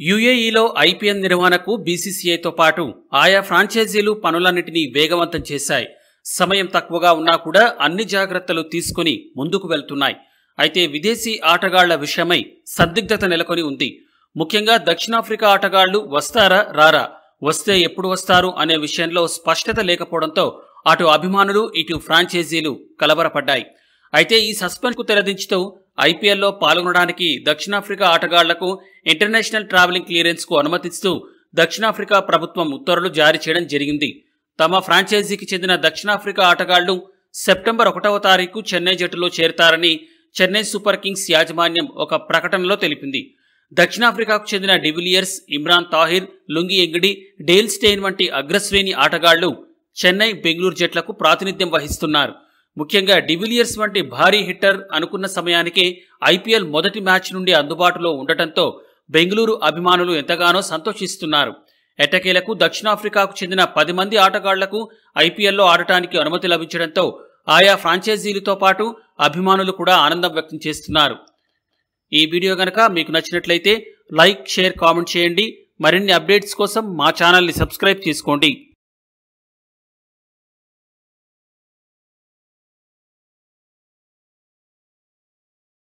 యుఏఈలో IPL నిర్వహణకు బీసీసీఐతో పాటు ఆయా ఫ్రాంచైజీలు పనులన్నింటినీ వేగవంతం చేశాయి. సమయం తక్కువగా ఉన్నా కూడా అన్ని జాగ్రత్తలు తీసుకుని ముందుకు వెళ్తున్నాయి. అయితే విదేశీ ఆటగాళ్ళ విషయమై సందిగ్ధత నెలకొని ఉంది. ముఖ్యంగా దక్షిణాఫ్రికా ఆటగాళ్ళు వస్తారా రారా? వస్తే ఎప్పుడు వస్తారు అనే విషయంలో స్పష్టత లేకపోవడంతో అటు అభిమానులు ఇటు ఫ్రాంచైజీలు కలవరపడ్డాయి. అయితే ఈ సస్పెన్స్కు తెరదించుతూ ఐపీఎల్లో పాల్గొనడానికి దక్షిణాఫ్రికా ఆటగాళ్ళకు ఇంటర్నేషనల్ ట్రావెలింగ్ క్లియరెన్స్కు అనుమతిస్తూ దక్షిణాఫ్రికా ప్రభుత్వం ఉత్తర్వులు జారీ చేయడం జరిగింది. తమ ఫ్రాంచైజీకి చెందిన దక్షిణాఫ్రికా ఆటగాళ్ళు సెప్టెంబర్ ఒకటవ తారీఖు చెన్నై జట్టులో చేరతారని చెన్నై సూపర్ కింగ్స్ యాజమాన్యం ఒక ప్రకటనలో తెలిపింది. దక్షిణాఫ్రికాకు చెందిన de Villiers Imran Tahir Lungi Ngidi Dale Steyn వంటి అగ్రశ్రేణి ఆటగాళ్ళు చెన్నై బెంగళూరు జట్లకు ప్రాతినిధ్యం వహిస్తున్నారు. ముఖ్యంగా డివిలియర్స్ వంటి భారీ హిట్టర్ అనుకున్న సమయానికే ఐపీఎల్ మొదటి మ్యాచ్ నుండి అందుబాటులో ఉండటంతో బెంగళూరు అభిమానులు ఎంతగానో సంతోషిస్తున్నారు. ఎట్టకేలకు దక్షిణాఫ్రికాకు చెందిన పది మంది ఆటగాళ్ళకు ఐపీఎల్లో ఆడటానికి అనుమతి లభించడంతో ఆయా ఫ్రాంచైజీలతో పాటు అభిమానులు కూడా ఆనందం వ్యక్తం చేస్తున్నారు. ఈ వీడియో గనక మీకు నచ్చినట్లయితే లైక్ షేర్ కామెంట్ చేయండి. మరిన్ని అప్డేట్స్ కోసం మా ఛానల్ని సబ్స్క్రైబ్ చేసుకోండి.